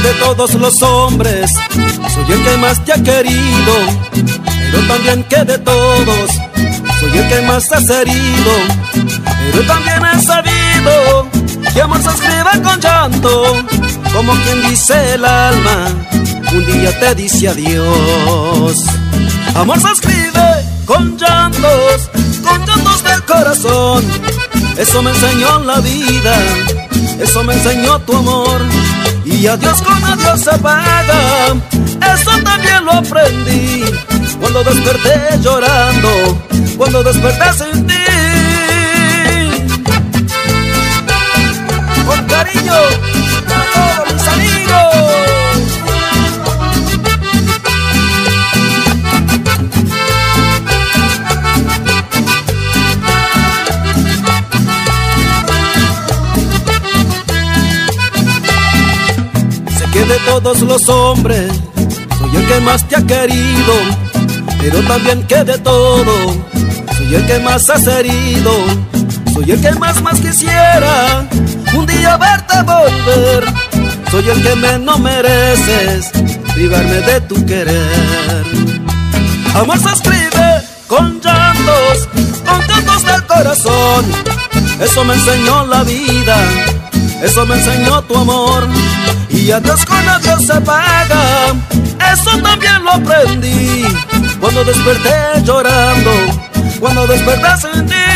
de todos los hombres que más te ha querido, pero también que de todos soy el que más has herido, pero también he sabido que amor se escribe con llanto, como quien dice el alma, un día te dice adiós. Amor se escribe con llantos, con llantos del corazón, eso me enseñó la vida, eso me enseñó tu amor y adiós con adiós se paga. Eso también lo aprendí cuando desperté llorando, cuando desperté sin ti. Con cariño a todos mis amigos. de todos los hombres soy el que más te ha querido, pero también que de todo soy el que más has herido, soy el que más más quisiera un día verte volver, soy el que menos mereces privarme de tu querer. Amor se escribe con llantos, con llantos del corazón, eso me enseñó la vida, eso me enseñó tu amor y adiós con adiós se paga. Eso también lo aprendí cuando desperté llorando, cuando desperté sin ti.